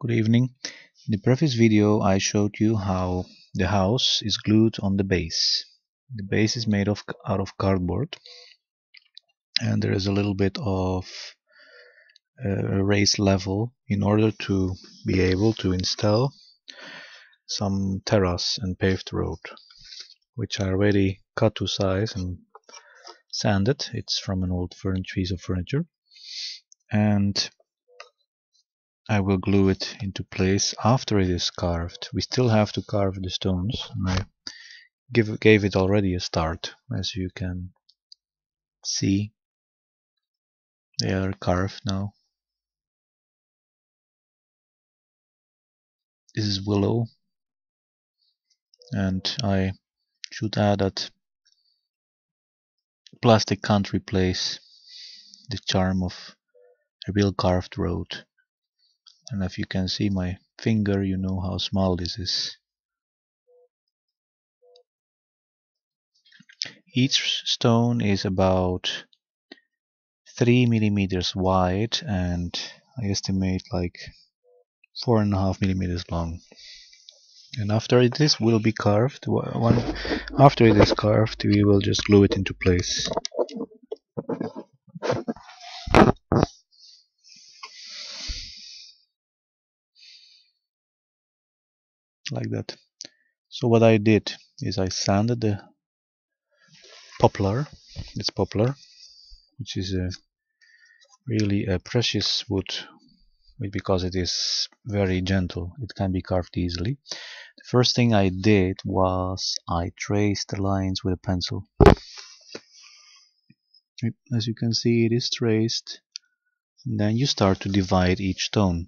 Good evening. In the previous video I showed you how the house is glued on the base. The base is made of out of cardboard and there is a little bit of uh, raised level in order to be able to install some terrace and paved road which I already cut to size and sanded. It's from an old furniture piece of furniture and I will glue it into place after it is carved. We still have to carve the stones. I give, gave it already a start, as you can see. They are carved now. This is willow, and I should add that plastic can't replace the charm of a real carved road and if you can see my finger you know how small this is. Each stone is about 3 millimeters wide and I estimate like four and a half millimeters long. And after this will be carved one after it is carved we will just glue it into place like that. So what I did is I sanded the poplar it's poplar which is a really a precious wood because it is very gentle it can be carved easily. The first thing I did was I traced the lines with a pencil. As you can see it is traced and then you start to divide each stone.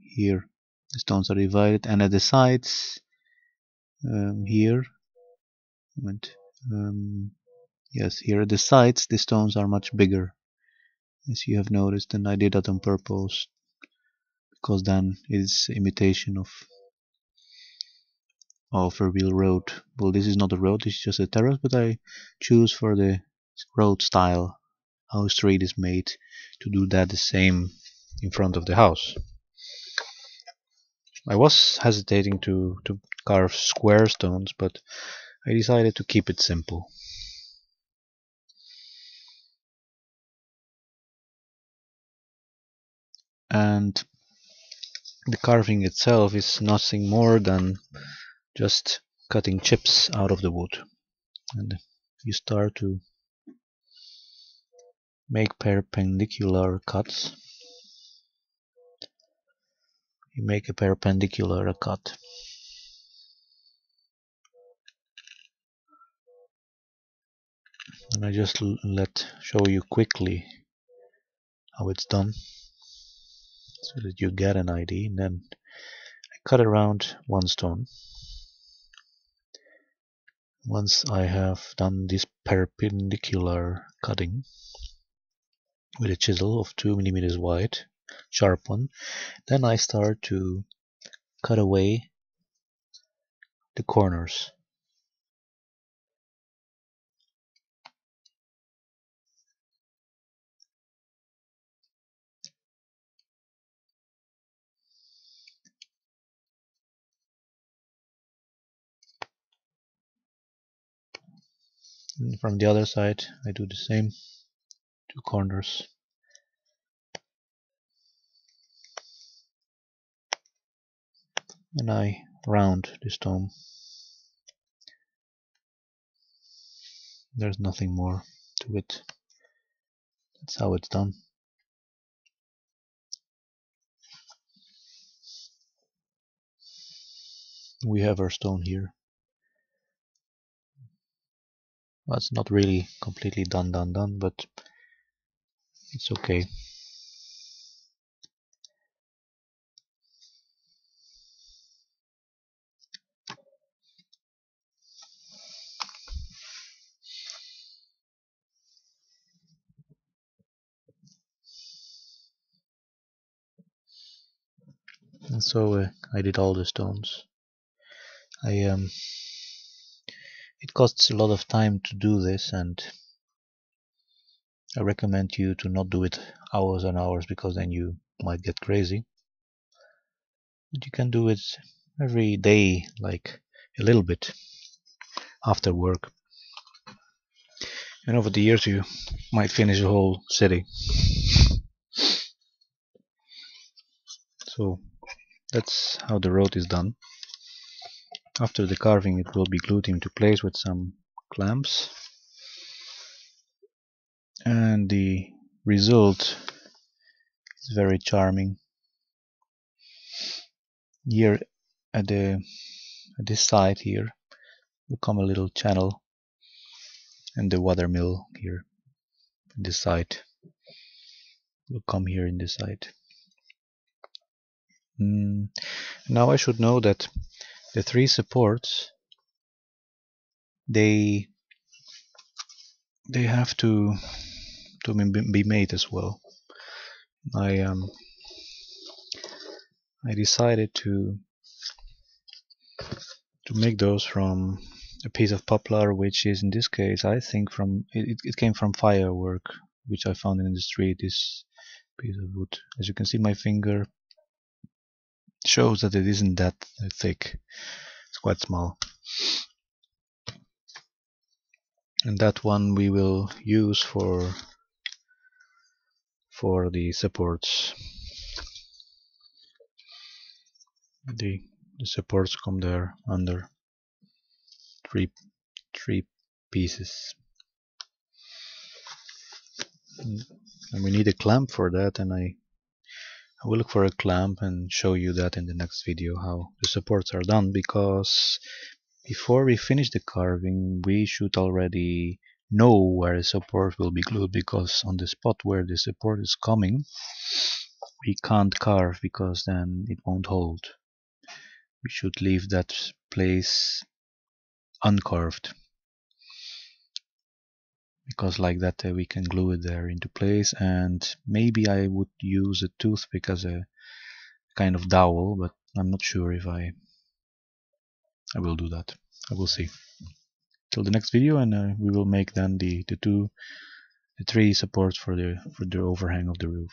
Here stones are divided and at the sides um, here um, yes here at the sides the stones are much bigger as you have noticed and I did that on purpose because then it's imitation of of a real road. Well this is not a road it's just a terrace but I choose for the road style how street is made to do that the same in front of the house I was hesitating to, to carve square stones, but I decided to keep it simple. And the carving itself is nothing more than just cutting chips out of the wood. And you start to make perpendicular cuts you make a perpendicular cut. And I just let show you quickly how it's done so that you get an idea and then I cut around one stone once I have done this perpendicular cutting with a chisel of 2 millimeters wide sharp one. Then I start to cut away the corners. And from the other side I do the same two corners and I round the stone. There's nothing more to it. That's how it's done. We have our stone here. Well, it's not really completely done, done, done, but it's okay. And so uh, I did all the stones. I um it costs a lot of time to do this and I recommend you to not do it hours and hours because then you might get crazy. But you can do it every day like a little bit after work. And over the years you might finish a whole city. So that's how the road is done. After the carving it will be glued into place with some clamps. And the result is very charming. Here at the at this side here will come a little channel and the water mill here this side will come here in this side mm. now I should know that the three supports they they have to to be made as well I um I decided to to make those from a piece of poplar which is in this case I think from it, it came from firework which I found in the street this piece of wood as you can see my finger shows that it isn't that thick. It's quite small. And that one we will use for for the supports. The, the supports come there under three three pieces. And we need a clamp for that and I I will look for a clamp and show you that in the next video how the supports are done because before we finish the carving we should already know where the support will be glued because on the spot where the support is coming we can't carve because then it won't hold. We should leave that place uncarved because like that uh, we can glue it there into place. And maybe I would use a toothpick as a kind of dowel but I'm not sure if I I will do that. I will see. Till the next video and uh, we will make then the the two the three supports for the for the overhang of the roof